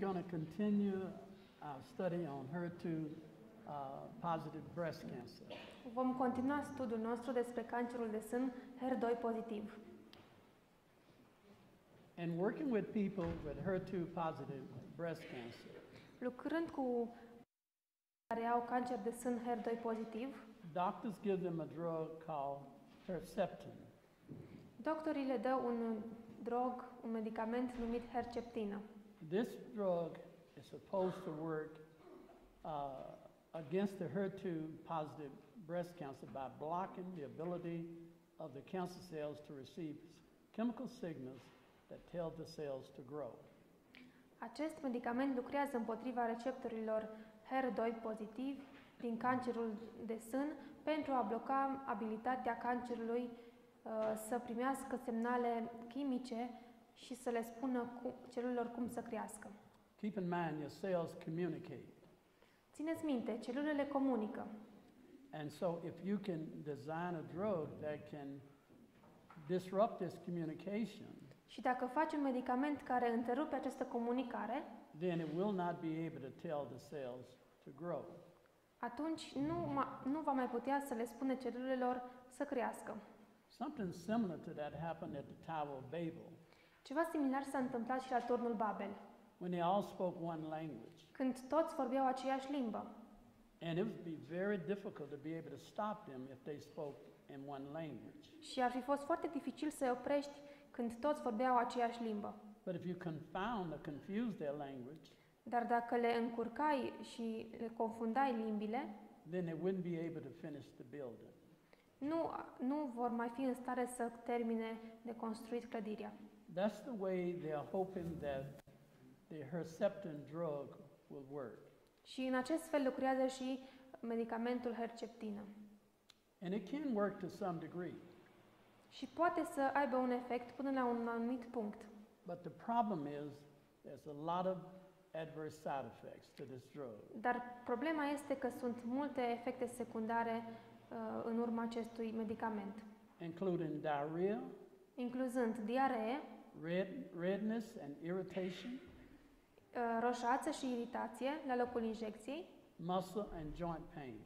we're going to continue our study on HER2 uh, positive breast cancer. Vom continua studiul nostru despre cancerul de sân HER2 pozitiv. And working with people with HER2 positive breast cancer, Lucrând cu care au cancer de sân HER2 pozitiv, doctors give them a drug called Herceptin. doctorii le dă un drog, un medicament numit Herceptină. This drug is supposed to work uh, against the HER2 positive breast cancer by blocking the ability of the cancer cells to receive chemical signals that tell the cells to grow. Acest medicament lucrează împotriva receptorilor HER2 pozitiv din cancerul de sân pentru a bloca abilitatea cancerului uh, să primească semnale chimice și să le spună cu, celulelor cum să crească. Keep in mind your cells communicate. Țineți minte, celulele comunică. And so if you can design a drug that can disrupt this communication, Și dacă faci un medicament care întrerupe această comunicare, then it will not be able to tell the cells to grow. atunci nu, ma, nu va mai putea să le spune celulelor să crească. Something similar to that happened at the Tower of Babel Ceva similar s-a întâmplat și la turnul Babel, when they all spoke one language. când toți vorbeau aceeași limbă. And it would be very difficult to be able to stop them if they spoke in one language. Și ar fi fost foarte dificil să-i oprești când toți vorbeau aceeași limbă. But if you confound or confuse their language, Dar dacă le încurcai și le confundai limbile, then they wouldn't be able to finish the building. nu, nu vor mai fi în stare să termine de construit clădirea. That's the way they are hoping that the Herceptin drug will work. Și în acest fel lucrează și medicamentul Herceptină. And it can work to some degree. Și poate să aibă un efect până la un anumit punct. But the problem is there's a lot of adverse side effects to this drug. Dar problema este că sunt multe efecte secundare uh, în urma acestui medicament, including diarrhea, incluzând diaree, red, redness and irritation, uh, roșață și iritație la locul injecției, muscle and joint pain,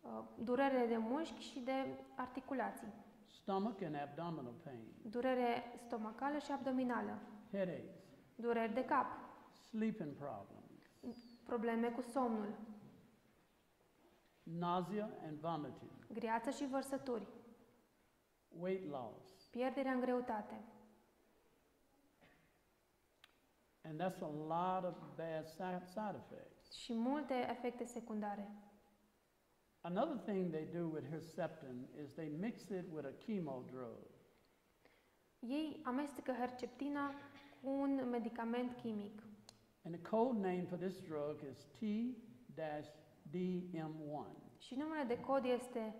uh, durere de mușchi și de articulații, stomach and abdominal pain, durere stomacală și abdominală, headaches, dureri de cap, sleeping problems, probleme cu somnul, nausea and vomiting, greață și vărsături, weight loss. pierderea în greutate. And that's a lot of bad side effects. și multe efecte secundare. Another thing they do with Herceptin is they mix it with a chemo drug. Ei amestecă herceptina cu un medicament chimic And the code name for this drug is T-DM1. și numele de cod este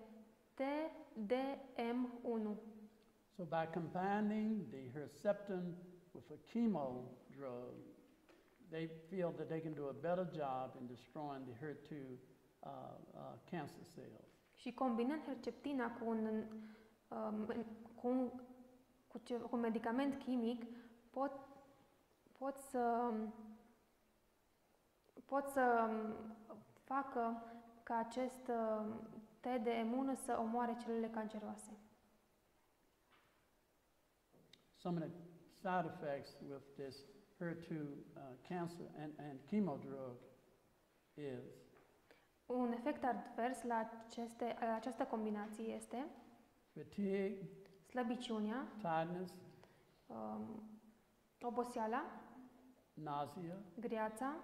TDM1. So by combining the Herceptin with a chemo drug, they feel that they can do a better job in destroying the HER2 uh, uh, cancer cells. Și combinând herceptina cu un, um, cu un, cu, ce, cu un medicament chimic, pot, pot să pot să um, facă ca acest um, TDM1 să omoare celulele canceroase. Some of the side effects with this HER2 uh, cancer and, and chemo drug is? Un efect advers la, aceste, la această combinație este fatigue, slăbiciunea, tiredness, um, oboseala, nausea, greața,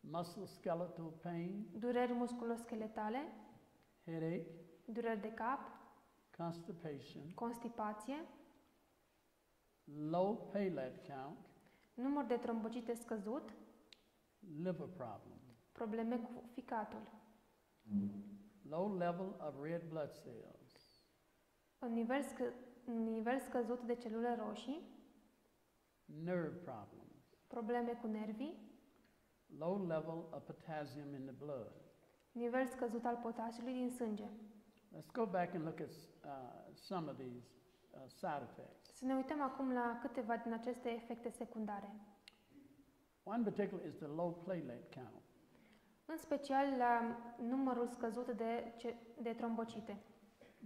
muscle skeletal pain, dureri musculoscheletale, headache, dureri de cap, constipation, constipație, low platelet count, număr de trombocite scăzut, liver problems, probleme cu ficatul, low level of red blood cells, un nivel, scă, un nivel scăzut de celule roșii, nerve problems, probleme cu nervii, low level of potassium in the blood. nivel scăzut al potasiului din sânge. Let's go back and look at uh, some of these. uh, side effects. Să ne uităm acum la câteva din aceste efecte secundare. One particular is the low platelet count. în special la numărul scăzut de, ce- de trombocite.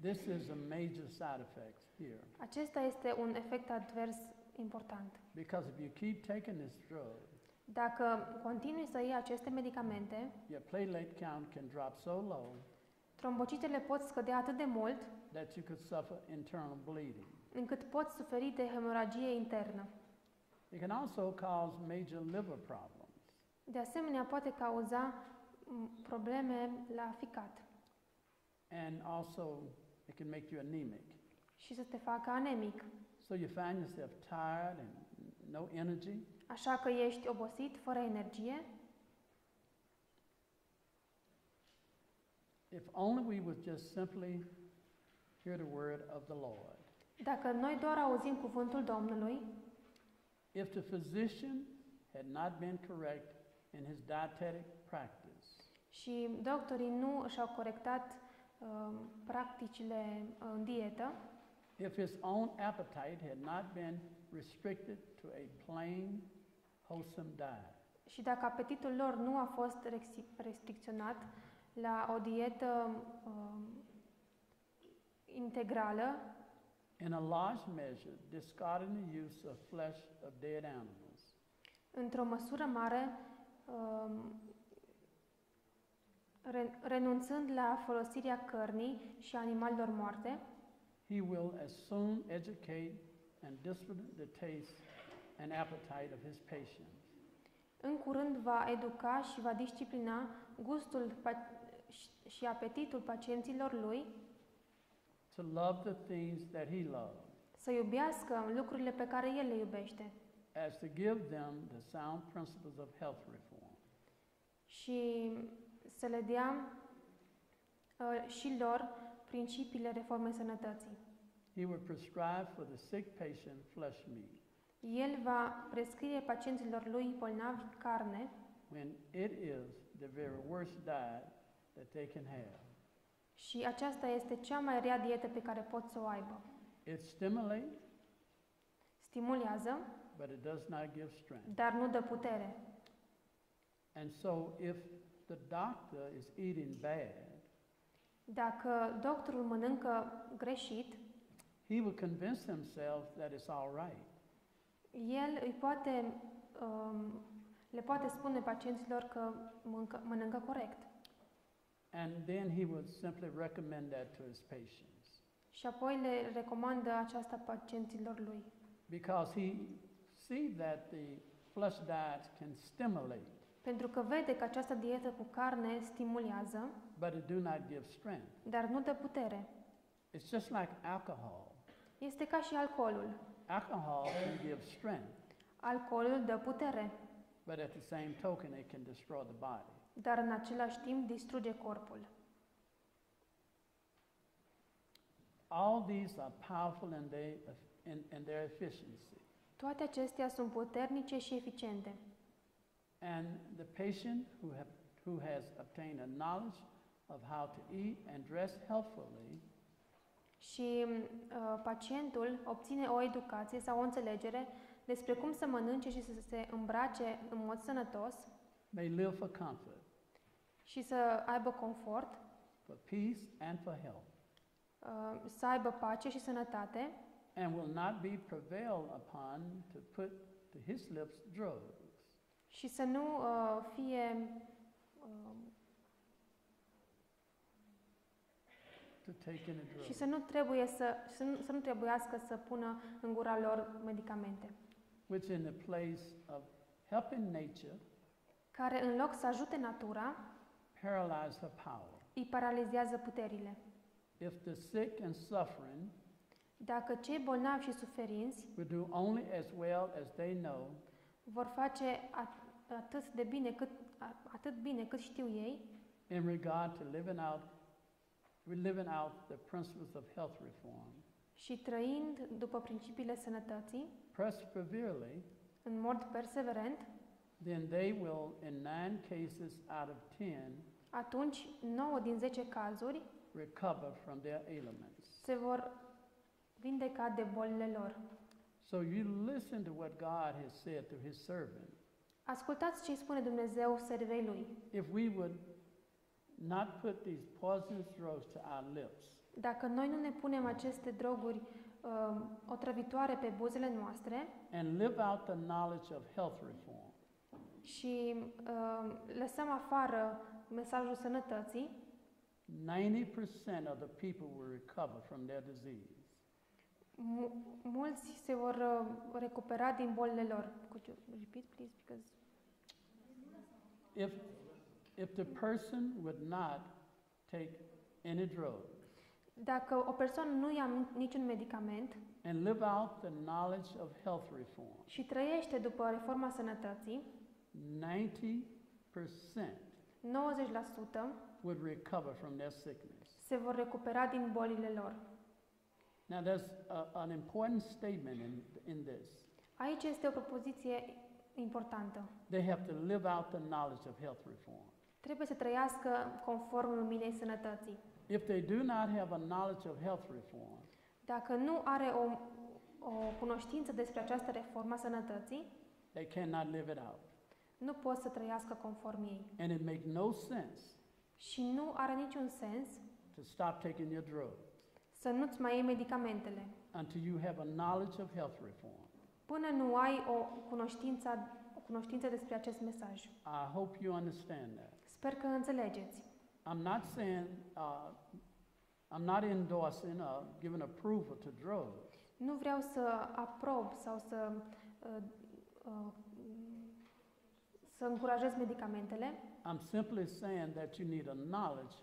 This is a major side effect here Acesta este un efect advers important. because if you keep taking this drug, Dacă continui să iei aceste medicamente, your platelet count can drop so low trombocitele pot scădea atât de mult that you could suffer internal bleeding. încât poți suferi de hemoragie internă. It can also cause major liver problems. De asemenea, poate cauza m, probleme la ficat And also, it can make you anemic. și să te facă anemic. So you find yourself tired and no energy. Așa că ești obosit, fără energie. If only we would just simply hear the word of the Lord. Dacă noi doar auzim cuvântul Domnului, If the physician had not been correct in his dietetic practice, și doctorii nu și-au corectat uh, practicile uh, în dietă, if his own appetite had not been restricted to a plain, wholesome diet, și dacă apetitul lor nu a fost rexi- restricționat la o dietă uh, integrală, in a large measure, discarding the use of flesh of dead animals, într-o măsură mare, um, re- renunțând la folosirea cărnii și animalelor moarte, he will as soon educate and discipline the taste and appetite of his patients. în curând va educa și va disciplina gustul pa- și- și apetitul pacienților lui to love the things that he loved, să iubească lucrurile pe care el le iubește as to give them the sound principles of health reform. și să le dea uh, și lor principiile reformei sănătății. He would prescribe for the sick patient flesh meat El va prescrie pacienților lui bolnavi carne when it is the very worst diet that they can have. Și aceasta este cea mai rea dietă pe care pot să o aibă. It stimulates, Stimulează, but it does not give strength. dar nu dă putere. And so, if the doctor is eating bad, Dacă doctorul mănâncă greșit, he will convince himself that it's all right. el îi poate, um, le poate spune pacienților că mâncă, mănâncă corect. And then he would simply recommend that to his patients Și apoi le recomandă aceasta pacienților lui. because he see that the flesh diets can stimulate, Pentru că vede că această dietă cu carne stimulează, but it do not give strength. dar nu dă putere. It's just like alcohol. Este ca și alcoolul. Alcohol can give strength, Alcoolul dă putere, but at the same token, it can destroy the body. Dar în același timp distruge corpul. All these are powerful in, they, in, in their efficiency. Toate acestea sunt puternice și eficiente. And the patient who, have, who has obtained a knowledge of how to eat and dress healthfully Și uh, pacientul obține o educație sau o înțelegere despre cum să mănânce și să se îmbrace în mod sănătos may live for comfort, și să aibă confort, for peace, and for health, uh, să aibă pace și sănătate and will not be prevailed upon to put to his lips drugs. și să nu uh, fie uh, to take in a drug. și să nu trebuie să, să, nu, să nu trebuiască să pună în gura lor medicamente, which in the place of helping nature care în loc să ajute natura, paralyze her power. îi paralizează puterile. If the sick and suffering Dacă cei bolnavi și suferinți will do only as well as they know vor face at- atât de bine cât, a- atât bine cât știu ei, in regard to living out living out the principles of health reform, și trăind după principiile sănătății, perseverely, în mod perseverent, then they will, in nine cases out of ten, atunci 9 din 10 cazuri recover from their ailments. se vor vindeca de bolile lor. So you listen to what God has said through His servant. Ascultați ce îi spune Dumnezeu servei lui. If we would not put these poisonous drugs to our lips, Dacă noi nu ne punem aceste droguri uh, otrăvitoare pe buzele noastre and live out the knowledge of health reform, și uh, lăsăm afară mesajul sănătății, 90% of the people will recover from their disease. mu- mulți se vor uh, recupera din bolile lor. Could you repeat, please? Because If, if the person would not take any drug dacă o persoană nu ia niciun medicament and live out the knowledge of health reform, și trăiește după reforma sănătății, 90% 90% would recover from their sickness. se vor recupera din bolile lor. Now, there's a, an important statement in, in this. Aici este o propoziție importantă. They have to live out the knowledge of health reform. Trebuie să trăiască conform luminei sănătății. If they do not have a knowledge of health reform, Dacă nu are o, o cunoștință despre această reformă a sănătății, they cannot live it out. Nu pot să trăiască conform ei. And it makes no sense Și nu are niciun sens to stop taking your drug să nu-ți mai iei medicamentele until you have a knowledge of health reform. până nu ai o cunoștință, o cunoștință despre acest mesaj. I hope you understand that. Sper că înțelegeți. I'm not saying, uh, I'm not endorsing or giving approval to drugs. Nu vreau să aprob sau să, uh, uh, să încurajez medicamentele. I'm simply saying that you need a knowledge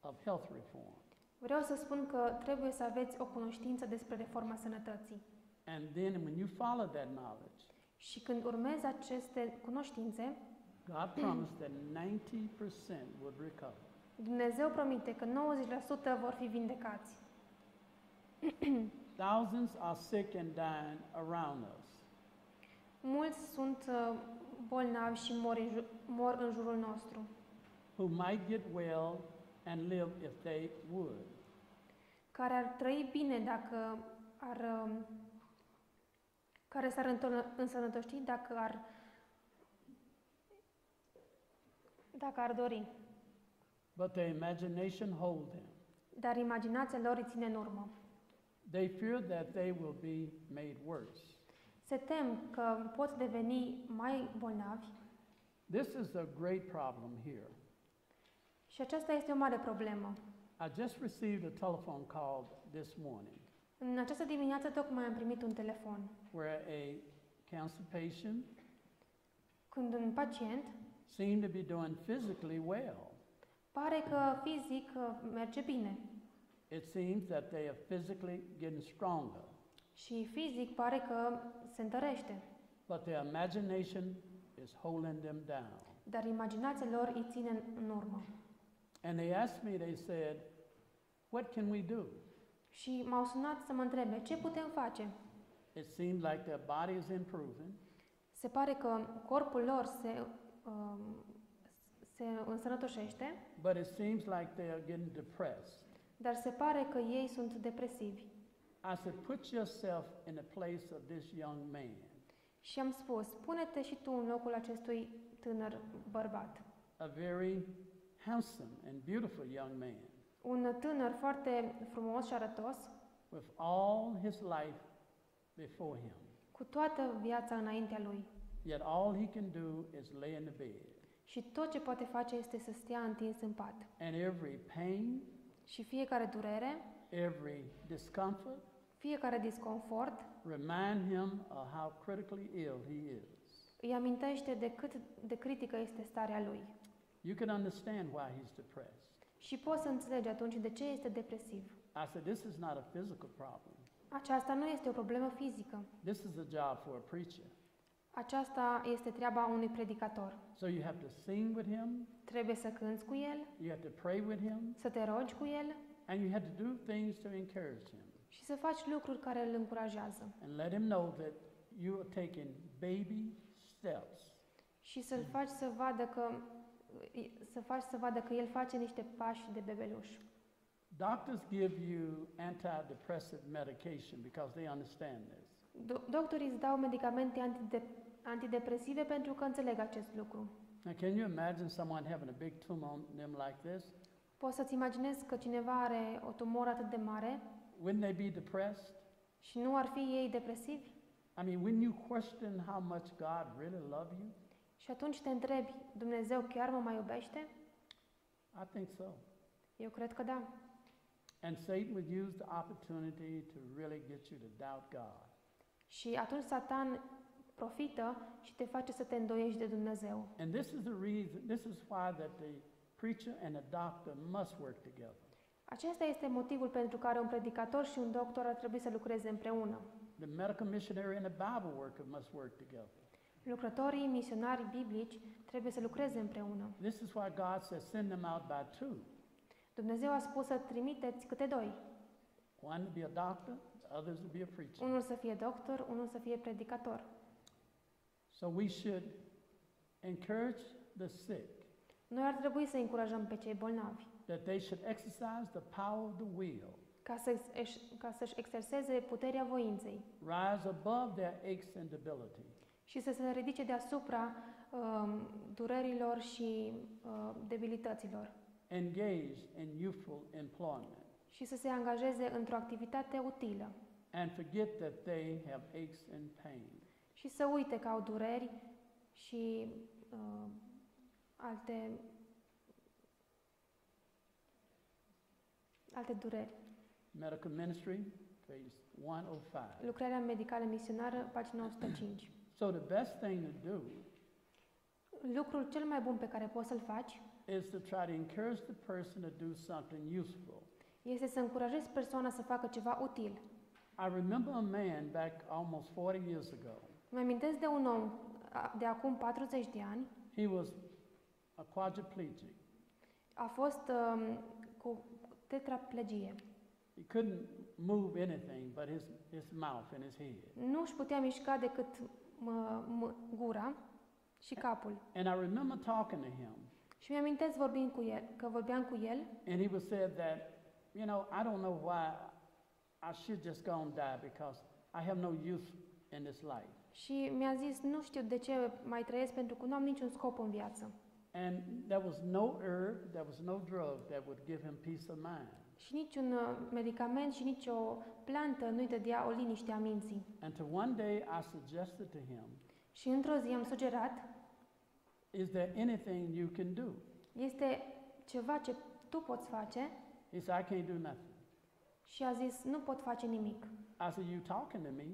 of health reform. Vreau să spun că trebuie să aveți o cunoștință despre reforma sănătății. And then when you follow that knowledge, Și când urmezi aceste cunoștințe, God promised that 90% would recover. Dumnezeu promite că 90% vor fi vindecați. Thousands are sick and dying around us. Mulți sunt uh, bolnavi și mor în, ju- mor în jurul nostru, who might get well and live if they would. care ar trăi bine dacă ar, um, care s-ar întâlnă- însănătoși dacă ar, dacă ar dori. But their imagination hold them. Dar imaginația lor îi ține în urmă. They fear that they will be made worse. Se tem că pot deveni mai bolnavi This is a great problem here. și aceasta este o mare problemă. I just received a telephone call this morning În această dimineață tocmai am primit un telefon where a cancer patient când un pacient seemed to be doing physically well. pare că fizic uh, merge bine It seems that they are physically getting stronger, și fizic pare că se întărește, but their imagination is holding them down. dar imaginația lor îi ține în- în urmă. And they asked me, they said, What can we do? Și m-au sunat să mă întrebe ce putem face. It seems like their body is improving, Se pare că corpul lor se, um, se însănătoșește, but it seems like they are getting depressed. dar se pare că ei sunt depresivi. I said, Put yourself in the place of this young man. Și am spus, pune-te și tu în locul acestui tânăr bărbat. a very handsome and beautiful young man Un tânăr foarte frumos și arătos, with all his life before him. cu toată viața înaintea lui. Yet all he can do is lay in the bed. Și tot ce poate face este să stea întins în pat. And every pain, Și fiecare durere, every discomfort, fiecare disconfort, remind him of how critically ill he is. îi amintește de cât de critică este starea lui. You can understand why he's depressed. Și poți să înțelegi atunci de ce este depresiv. I said, This is not a physical problem. Aceasta nu este o problemă fizică. This is a job for a preacher. Aceasta este treaba unui predicator. So you have to sing with him, Trebuie să cânți cu el, you have to pray with him, să te rogi cu el and you have to do things to encourage him. și să faci lucruri care îl încurajează. and let him know that you are taking baby steps Și să-l faci să vadă că să faci să vadă că el face niște pași de bebeluș. doctors give you antidepressant medication because they understand this Do- doctorii îți dau medicamente antide- antidepresive pentru că înțeleg acest lucru. Now, can you imagine someone having a big tumor on them like this? Poți să-ți imaginezi că cineva are o tumoră atât de mare Wouldn't they be depressed? și nu ar fi ei depresivi? I mean, when you question how much God really loves you, Și atunci te întrebi, Dumnezeu chiar mă mai iubește? I think so. Eu cred că da. And Satan would use the opportunity to really get you to doubt God. Și atunci Satan profită și te face să te îndoiești de Dumnezeu. And this is the reason, this is why that the preacher and the doctor must work together. Acesta este motivul pentru care un predicator și un doctor ar trebui să lucreze împreună. The medical missionary and the Bible worker must work together. Lucrătorii misionari biblici trebuie să lucreze împreună. This is why God says send them out by two. Dumnezeu a spus să trimiteți câte doi. One to be a doctor, the others to be a preacher. Unul să fie doctor, unul să fie predicator. So we should encourage the sick Noi ar trebui să încurajăm pe cei bolnavi. That they should exercise the power of the will, ca, să, ex- ca să-și exerseze puterea voinței. Rise above their aches and debility, și să se ridice deasupra um, durerilor și uh, debilităților. Engage in youthful employment, și să se angajeze într-o activitate utilă. And forget that they have aches and pain. și să uite că au dureri și uh, alte alte dureri. Medical ministry, page 105. Lucrarea medicală misionară, pagina 105. So the best thing to do Lucrul cel mai bun pe care poți să-l faci is to try to encourage the person to do something useful. este să încurajezi persoana să facă ceva util. I remember a man back almost 40 years ago. Mă amintesc de un om a- de acum 40 de ani, He was a quadriplegic. a fost um, cu tetraplegie. He couldn't move anything but his, his mouth and his head. Nu își putea mișca decât mă, mă, gura și capul. And I remember talking to him, Și mi-amintesc vorbind cu el, că vorbeam cu el and he was said that, you know, I don't know why I should just go and die because I have no use in this life. și mi-a zis, nu știu de ce mai trăiesc pentru că nu am niciun scop în viață. And there was no herb, there was no drug that would give him peace of mind. Și niciun uh, medicament și nicio plantă nu-i dădea o liniște a minții. Until one day I suggested to him, Și într-o zi am sugerat, Is there anything you can do? este ceva ce tu poți face He said, I can't do nothing. și a zis, nu pot face nimic. I said, You talking to me?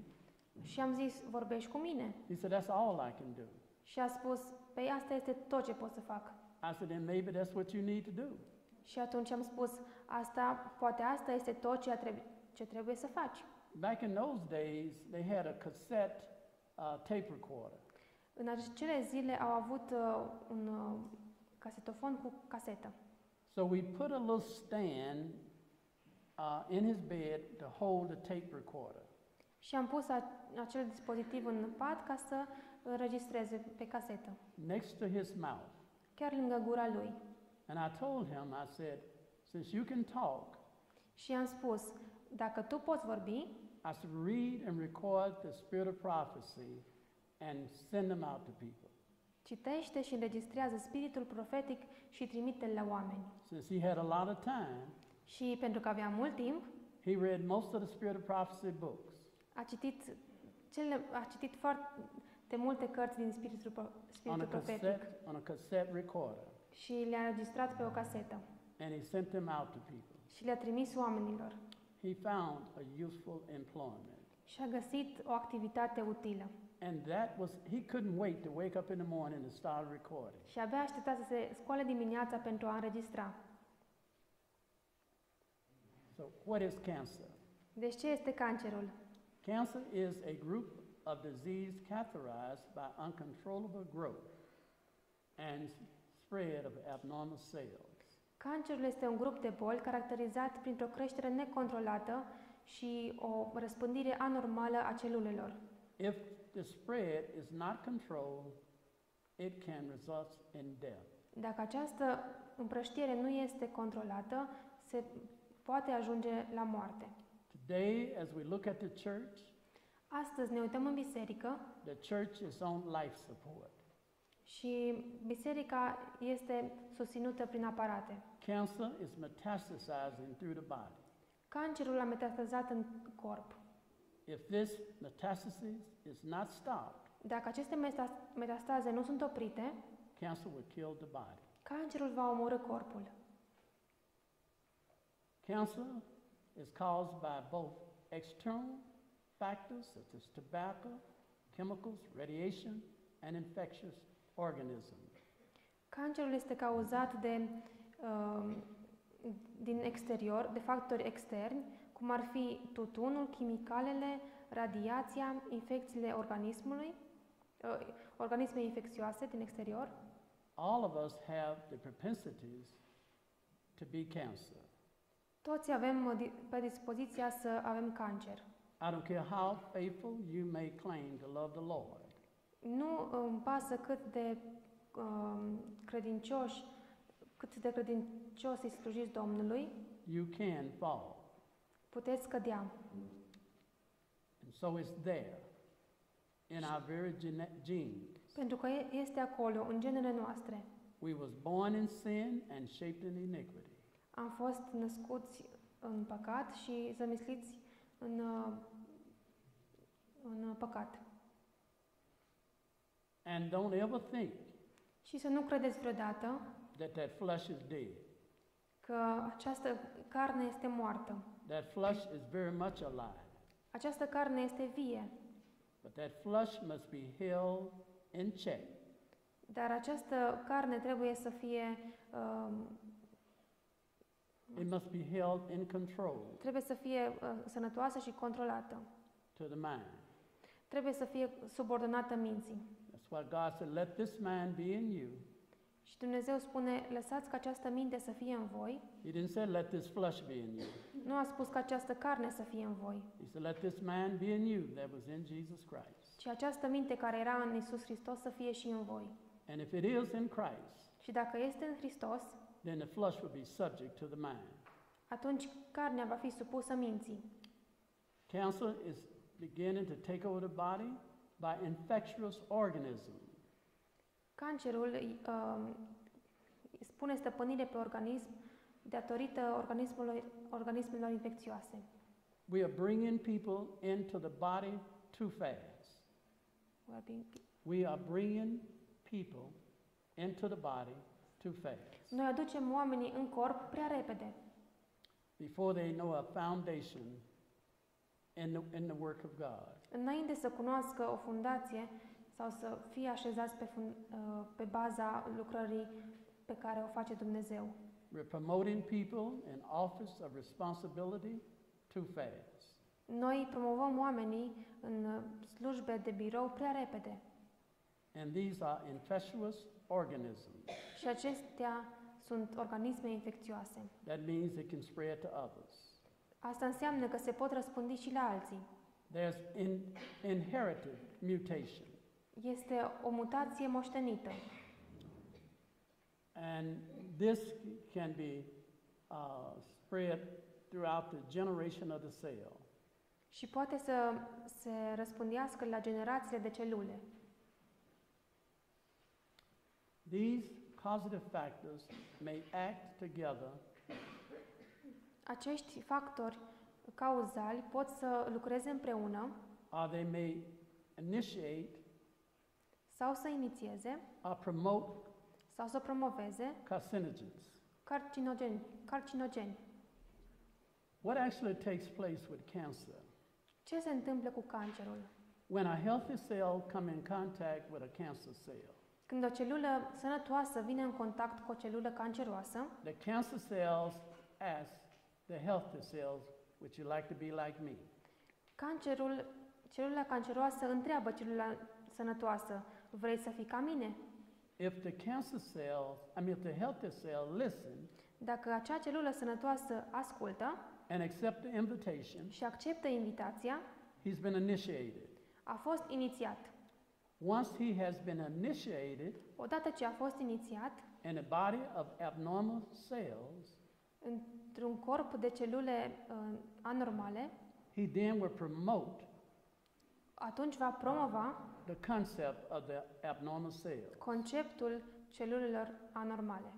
Și am zis, vorbești cu mine. He said, That's all I can do. Și a spus, păi asta este tot ce pot să fac. I said, Then maybe that's what you need to do. Și atunci am spus, asta, poate asta este tot ce, trebuie, ce trebuie să faci. Back in those days, they had a cassette uh, tape recorder. În acele zile au avut uh, un uh, casetofon cu casetă. So we put a little stand uh, in his bed to hold the tape recorder. Și am pus a, acel dispozitiv în pat ca să înregistreze pe casetă, next to his mouth. chiar lângă gura lui. And I told him, I said, Since you can talk, Și i-am spus, dacă tu poți vorbi, I said, read and record the spirit of prophecy and send them out to people. citește și înregistrează spiritul profetic și trimite-l la oameni. Since he had a lot of time, Și pentru că avea mult timp, he read most of the spirit of prophecy books. a citit, cele, a citit foarte multe cărți din spiritul, pro- on spiritul a profetic cassette, on a cassette recorder, și le-a înregistrat pe o casetă and he sent them out to people. și le-a trimis oamenilor He found a useful employment. și a găsit o activitate utilă. And that was, he couldn't wait to wake up in the morning and start recording. Și abia aștepta să se scoale dimineața pentru a înregistra. So, what is cancer? Deci ce este cancerul? Cancer is a group of disease characterized by uncontrollable growth and spread of abnormal cells. Cancerul este un grup de boli caracterizat printr-o creștere necontrolată și o răspândire anormală a celulelor. If the spread is not controlled, it can result in death. Dacă această împrăștiere nu este controlată, se poate ajunge la moarte. Today, as we look at the church, Astăzi ne uităm în biserică The church is on life support. și biserica este susținută prin aparate. Cancer is metastasizing through the body. Cancerul a metastazat în corp. If this metastasis is not stopped, Dacă aceste meta- metastaze nu sunt oprite, cancer will kill the body. cancerul va omorâ corpul. Cancer is caused by both external factors such as tobacco, chemicals, radiation, and infectious organisms. Cancerul este cauzat de, uh, din exterior, de factori externi, cum ar fi tutunul, chimicalele, radiația, infecțiile organismului, uh, organisme infecțioase din exterior. All of us have the propensities to be cancer. Toți avem uh, di- pe dispoziția să avem cancer. I don't care how faithful you may claim to love the Lord. Nu îmi pasă cât de um, credincioși, cât de credincios îi slujiți Domnului, You can fall. puteți cădea. And so it's there in our very gene- genes. Pentru că e- este acolo, în genele noastre. We was born in sin and shaped in iniquity. Am fost născuți în păcat și zămisliți în, uh, în uh, păcat. And don't ever think Și să nu credeți vreodată that that flesh is dead. că această carne este moartă. That flesh is very much alive. Această carne este vie, But that flesh must be held in check. dar această carne trebuie să fie um, It must be held in control trebuie să fie uh, sănătoasă și controlată. to the mind. Trebuie să fie subordonată minții. That's why God said, Let this mind be in you. Și Dumnezeu spune, lăsați ca această minte să fie în voi. He didn't say, Let this flesh be in you. Nu a spus că această carne să fie în voi, He said, Let this mind be in you that was in Jesus Christ. ci această minte care era în Isus Hristos să fie și în voi. And if it is in Christ, Și dacă este în Hristos, then the flesh will be subject to the mind. atunci carnea va fi supusă minții. Cancer is beginning to take over the body by infectious organisms. Cancerul uh, spune stăpânire pe organism datorită organismelor, organismelor infecțioase. We are bringing people into the body too fast. We are being- We are bringing people into the body too fast. Noi aducem oamenii în corp prea repede, Before they know a foundation in the, in the work of God. înainte să cunoască o fundație sau să fie așezați pe, fun, uh, pe baza lucrării pe care o face Dumnezeu. We're promoting people in office of responsibility too fast. Noi promovăm oamenii în uh, slujbe de birou prea repede And these are infectious organisms. și acestea sunt organisme infecțioase. That means it can spread to others. Asta înseamnă că se pot răspândi și la alții. There's in, inherited mutation. Este o mutație moștenită And this can be uh, spread throughout the generation of the cell. și poate să se răspândească la generațiile de celule. These causative factors may act together Acești factori cauzali pot să lucreze împreună or they may initiate sau să inițieze or promote sau să promoveze carcinogens. carcinogeni. carcinogeni. What actually takes place with cancer? Ce se întâmplă cu cancerul? When a healthy cell come in contact with a cancer cell, Când o celulă sănătoasă vine în contact cu o celulă canceroasă, the cancer cells ask the healthy cells, would you like to be like me? cancerul, celula canceroasă întreabă celula sănătoasă, vrei să fii ca mine? If the cancer cells, I mean, if the healthy cell listen Dacă acea celulă sănătoasă ascultă and accept the invitation, și acceptă invitația, he's been initiated. a fost inițiat. Once he has been initiated Odată ce a fost inițiat, in a body of abnormal cells, într-un corp de celule uh, anormale, he then will promote atunci va promova the concept of the abnormal cells, conceptul celulelor anormale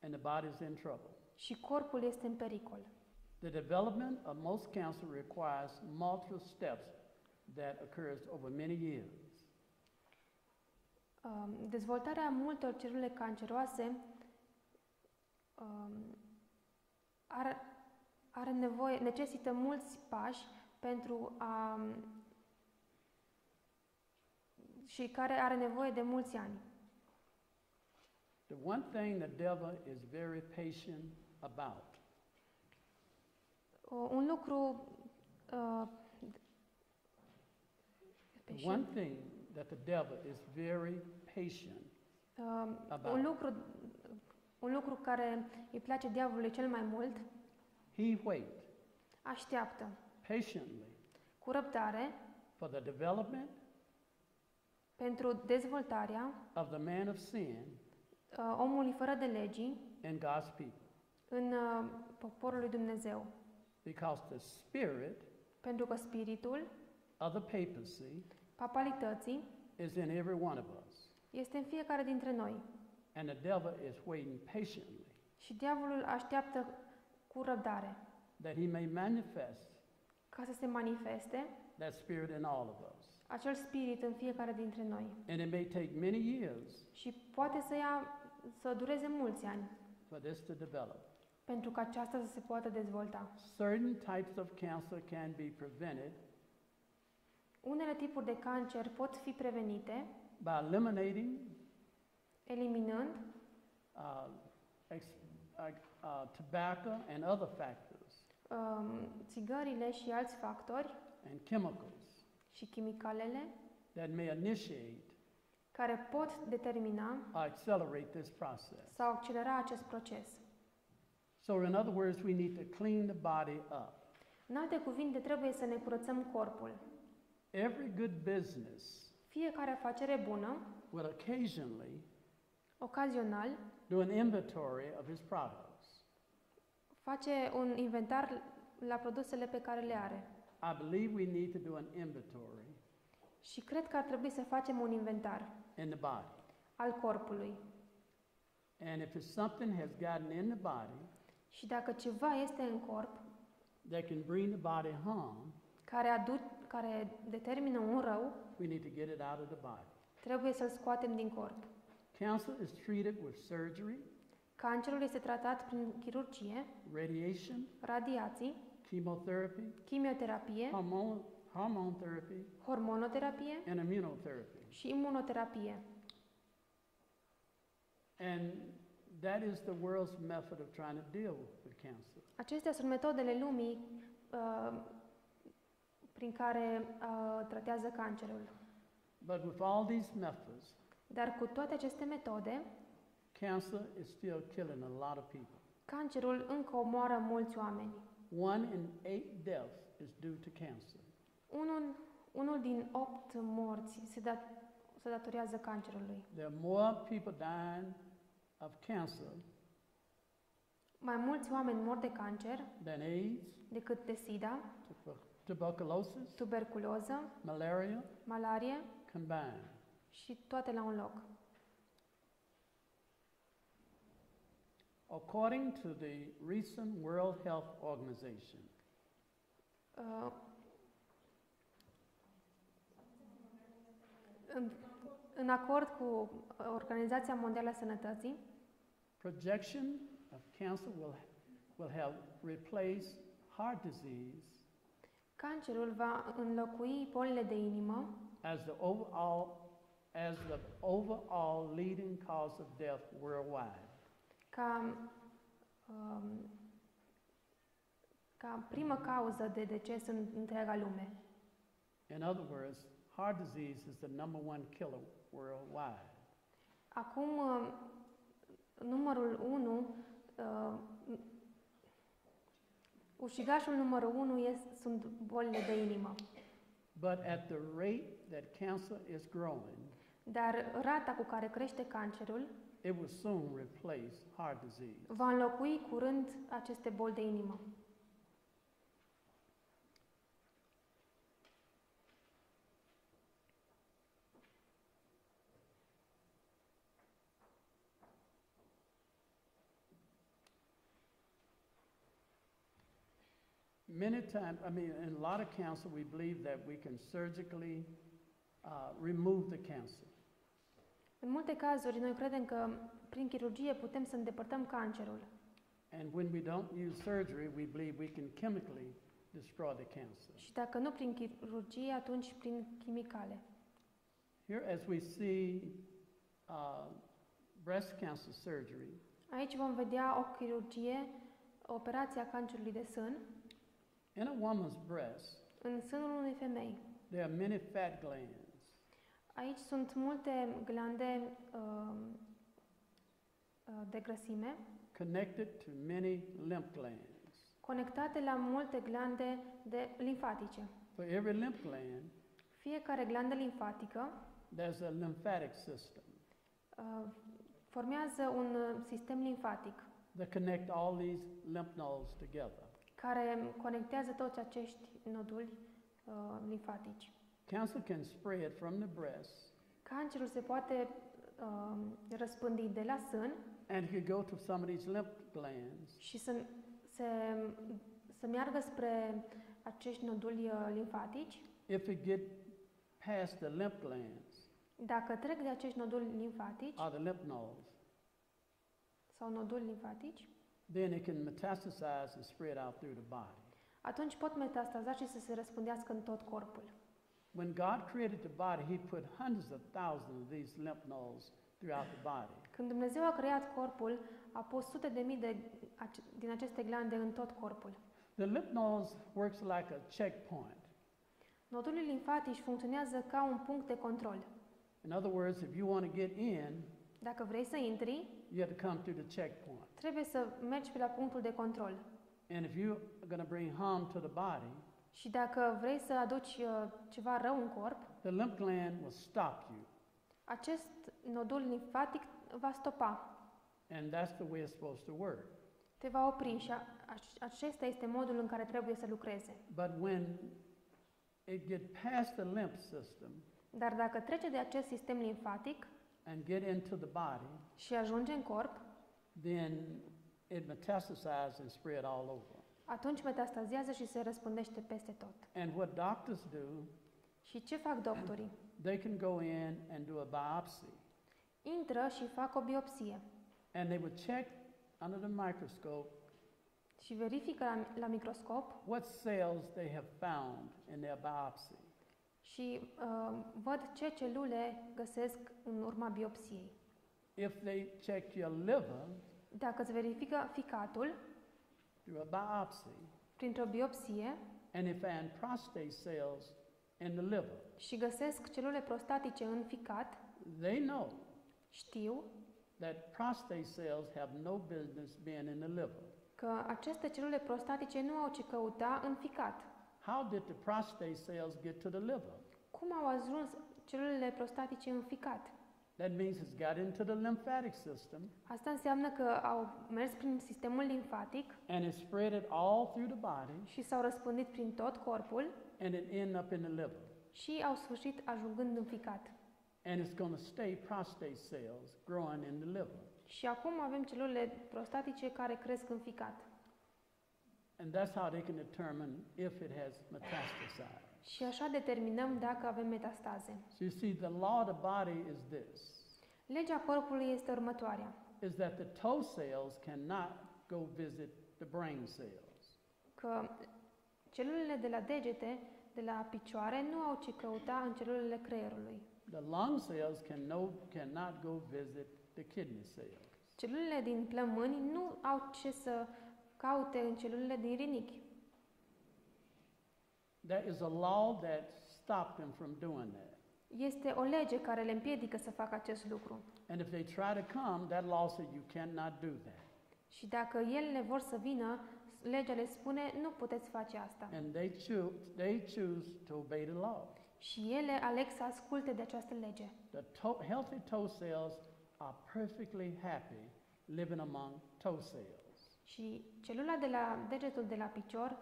and the body is in trouble. și corpul este în pericol. The development of most cancer requires multiple steps that occurs over many years. Um, Dezvoltarea multor celule canceroase um, are, are nevoie, necesită mulți pași pentru a și care are nevoie de mulți ani. The one thing the devil is very patient about O- Un lucru uh, The one thing that the devil is very patient um, about. un lucru un lucru care îi place diavolului cel mai mult, he wait așteaptă patiently cu răbdare for the development pentru dezvoltarea of the man of sin uh, omului fără de legii in God's people. în uh, poporul lui Dumnezeu. Because the spirit Pentru că spiritul of the papacy papalității is in every one of us. este în fiecare dintre noi And the devil is waiting patiently și diavolul așteaptă cu răbdare that he may manifest ca să se manifeste that spirit in all of us. acel spirit în fiecare dintre noi. And it may take many years Și poate să ia să dureze mulți ani for this to develop. pentru ca aceasta să se poată dezvolta. Certain types of cancer can be prevented Unele tipuri de cancer pot fi prevenite by eliminating eliminând uh, ex- uh, uh, tobacco and other factors um, țigările și alți factori and chemicals și chimicalele that may initiate care pot determina or accelerate this process. sau accelera acest proces. So, in other words, we need to clean the body up. În alte cuvinte, trebuie să ne curățăm corpul. Every good business Fiecare afacere bună, will occasionally ocazional, do an inventory of his products. face un inventar la produsele pe care le are. I believe we need to do an inventory Și cred că ar trebui să facem un inventar in the body. al corpului. And if it's something has gotten in the body Și dacă ceva este în corp that can bring the body harm, care, adu- care determină un rău, we need to get it out of the body. trebuie să-l scoatem din corp. Cancer is treated with surgery, Cancerul este tratat prin chirurgie, radiation, radiații, chemotherapy, chimioterapie, hormone, hormone therapy, hormonoterapie and immunotherapy. și imunoterapie. And that is the world's method of trying to deal with cancer. Acestea sunt metodele lumii uh, prin care uh, tratează cancerul. But with all these methods, Dar cu toate aceste metode, cancer is still killing a lot of people. cancerul încă omoară mulți oameni. One in eight deaths is due to cancer. Unul, unul din opt morți se, dat, se datorează cancerului. There are more people dying of cancer Mai mulți oameni mor de cancer than AIDS, decât de SIDA, tuber- tuberculosis, tuberculoză, malaria malarie combined. și toate la un loc. According to the recent World Health Organization, Uh, în, în acord cu Organizația Mondială a Sănătății, projection of cancer will, will have replaced heart disease cancerul va înlocui bolile de inimă as the overall as the overall leading cause of death worldwide. ca, um, ca primă cauză de deces în întreaga lume. In other words, heart disease is the number one killer worldwide. Acum, uh, numărul 1, uh, ușigașul numărul 1 este, sunt bolile de inimă. But at the rate that cancer is growing, Dar rata cu care crește cancerul it will soon replace heart disease. va înlocui curând aceste boli de inimă. Many times, I mean, in a lot of cancer, we believe that we can surgically uh, remove the cancer. În multe cazuri, noi credem că prin chirurgie putem să îndepărtăm cancerul. And when we don't use surgery, we believe we can chemically destroy the cancer. Și dacă nu prin chirurgie, atunci prin chimicale. Here, as we see uh, breast cancer surgery, Aici vom vedea o chirurgie, operația cancerului de sân, in a woman's breast, în sânul unei femei. there are many fat glands. Aici sunt multe glande uh, uh, de grăsime connected to many lymph glands. conectate la multe glande de limfatice. For every lymph gland, Fiecare glandă limfatică there's a lymphatic system uh, formează un uh, sistem limfatic that connect all these lymph nodes together. Care conectează toți acești noduli uh, limfatici. Cancer can spread from the breast Cancerul se poate uh, răspândi de la sân and it could go to some of these lymph glands și să, se, să meargă spre acești noduli uh, limfatici. if it get past the lymph glands Dacă trec de acești noduli limfatici or the lymph nodes, sau noduli limfatici, then it can metastasize and spread out through the body. atunci pot metastaza și să se răspândească în tot corpul. When God created the body, He put hundreds of thousands of these lymph nodes throughout the body. Când Dumnezeu a creat corpul, a pus sute de mii de, ace- din aceste glande în tot corpul. The lymph nodes works like a checkpoint. Nodulii limfatici funcționează ca un punct de control. In other words, if you want to get in, Dacă vrei să intri, you have to come through the checkpoint. Trebuie să mergi pe la punctul de control. And if you are going to bring harm to the body, Și dacă vrei să aduci uh, ceva rău în corp, the lymph gland will stop you. acest nodul limfatic va stopa, And that's the way it's supposed to work. te va opri și a, ac- acesta este modul în care trebuie să lucreze. But when it get past the lymph system Dar dacă trece de acest sistem limfatic and get into the body, și ajunge în corp, then it metastasizes and spread all over. atunci metastazează și se răspândește peste tot. And what doctors do, Și ce fac doctorii? they can go in and do a biopsy. Intră și fac o biopsie And they would check under the microscope și verifică la, la microscop what cells they have found in their biopsy. și uh, văd ce celule găsesc în urma biopsiei. If they check your liver Dacă îți verifică ficatul through a biopsy printr-o biopsie and they find prostate cells in the liver, și găsesc celule prostatice în ficat, they know știu that prostate cells have no business being in the liver. că aceste celule prostatice nu au ce căuta în ficat. How did the prostate cells get to the liver? Cum au ajuns celulele prostatice în ficat? That means it's got into the lymphatic system Asta înseamnă că au mers prin sistemul limfatic and it spread it all through the body și s-au răspândit prin tot corpul and it end up in the liver. și au sfârșit ajungând în ficat. And it's going to stay prostate cells growing in the liver. Și acum avem celulele prostatice care cresc în ficat. And that's how they can determine if it has metastasized. Și așa determinăm dacă avem metastaze. So you see, the law of the body is this, Legea corpului este următoarea. is that the toe cells cannot go visit the brain cells. Că celulele de la degete, de la picioare, nu au ce căuta în celulele creierului. The lung cells can no, cannot go visit the kidney cells. Celulele din plămâni nu au ce să caute în celulele din rinichi. There is a law that stopped them from doing that. Este o lege care le împiedică să facă acest lucru. And if they try to come, that law says you cannot do that. Și dacă ele vor să vină, legea le spune, nu puteți face asta. And they choose, they choose to obey the law. Și ele aleg să asculte de această lege. The to- healthy toe cells are perfectly happy living among toe cells. Și celula de la degetul de la picior um,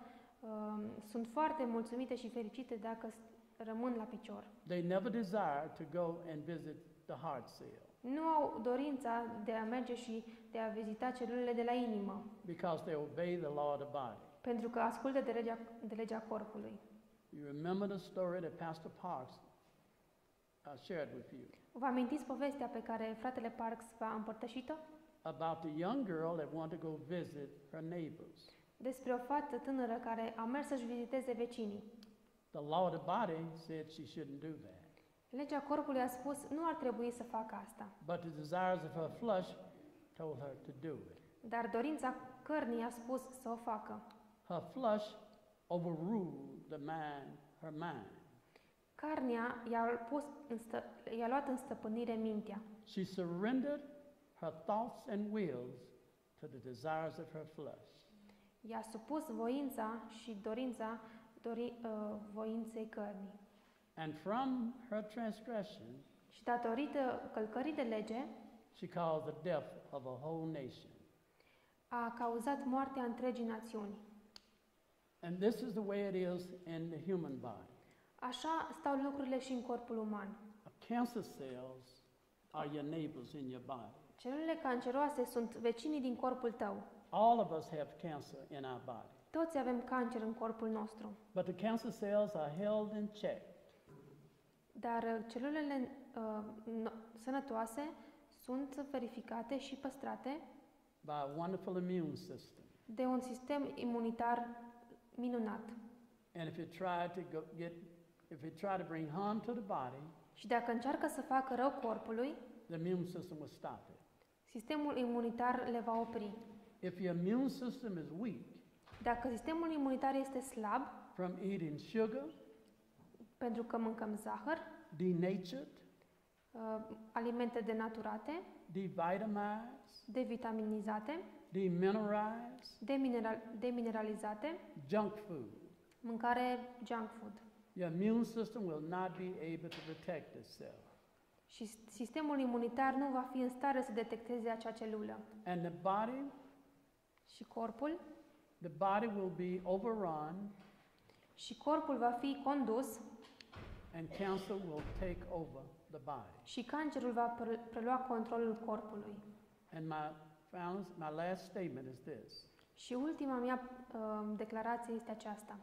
sunt foarte mulțumite și fericite dacă s- rămân la picior. They never desire to go and visit the heart cell Nu au dorința de a merge și de a vizita celulele de la inimă, because they obey the law of the body. pentru că ascultă de legea, de legea corpului. You remember the story that Pastor Parks uh, shared with you Vă amintiți povestea pe care fratele Parks v-a împărtășit-o? about the young girl that wanted to go visit her neighbors. Despre o fată tânără care a mers să-și viziteze vecinii. The law of the body said she shouldn't do that. Legea corpului a spus nu ar trebui să facă asta, But the desires of her flesh told her to do it. dar dorința cărnii a spus să o facă. Her flesh overruled the man, her mind. Carnea i-a, pus în stă, i-a luat în stăpânire mintea. She surrendered her thoughts and wills to the desires of her flesh. I-a supus voința și dorința dori, uh, voinței cărnii. And from her transgression, Și datorită călcării de lege, she caused the death of a whole nation. a cauzat moartea întregii națiuni. And this is the way it is in the human body. Așa stau lucrurile și în corpul uman. Cancer cells are your neighbors in your body. Celulele canceroase sunt vecinii din corpul tău. All of us have cancer in our body. Toți avem cancer în corpul nostru, But the cancer cells are held in check dar uh, celulele uh, no- sănătoase sunt verificate și păstrate by a wonderful immune system. de un sistem imunitar minunat. And if it try to go get, if it try to bring harm to the body, Și dacă încearcă să facă rău corpului, the immune system will stop it. sistemul imunitar le va opri. If your immune system is weak Dacă sistemul imunitar este slab, from eating sugar, pentru că mâncăm zahăr, denatured, uh, alimente denaturate, devitamized, devitaminizate, demineralized, demineral, demineralizate, junk food, mâncare junk food. your immune system will not be able to protect itself. Și s- sistemul imunitar nu va fi în stare să detecteze acea celulă. And the body, Și corpul, the body will be overrun și corpul va fi condus and cancer will take over the body. și cancerul va pre- prelua controlul corpului. And my final, my last statement is this. Și ultima mea uh, declarație este aceasta.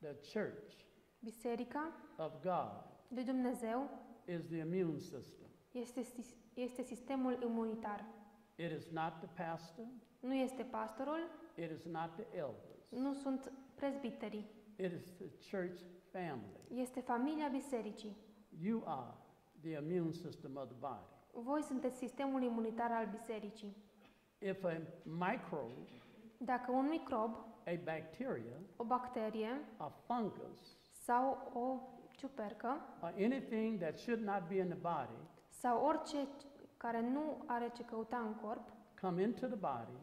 The church Biserica of God lui Dumnezeu is the immune system. este, sis- este sistemul imunitar. It is not the pastor, Nu este pastorul, it is not the elders. nu sunt prezbiterii. It is the church family. Este familia bisericii. You are the immune system of the body. Voi sunteți sistemul imunitar al bisericii. If a microbe, Dacă un microb, a bacteria, o bacterie a fungus, sau o ciupercă or anything that should not be in the body sau orice care nu are ce căuta în corp, come into the body,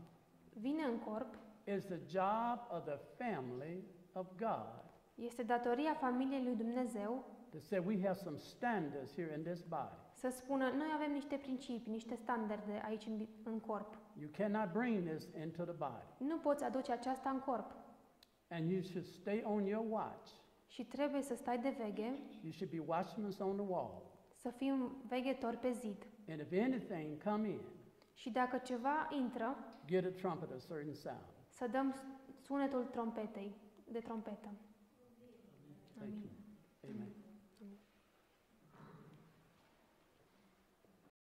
vine în corp, is the job of the family of God este datoria familiei lui Dumnezeu to say we have some standards here in this body. să spună, noi avem niște principii, niște standarde aici în, bi- în corp. You cannot bring this into the body. Nu poți aduce aceasta în corp And you should stay on your watch. și trebuie să stai de veghe, You should be watchmen on the wall. să fii veghetor pe zid. And if anything come in, Și dacă ceva intră, get a trumpet a certain sound. să dăm sunetul trompetei, de trompetă. Thank Amin. you. Amen.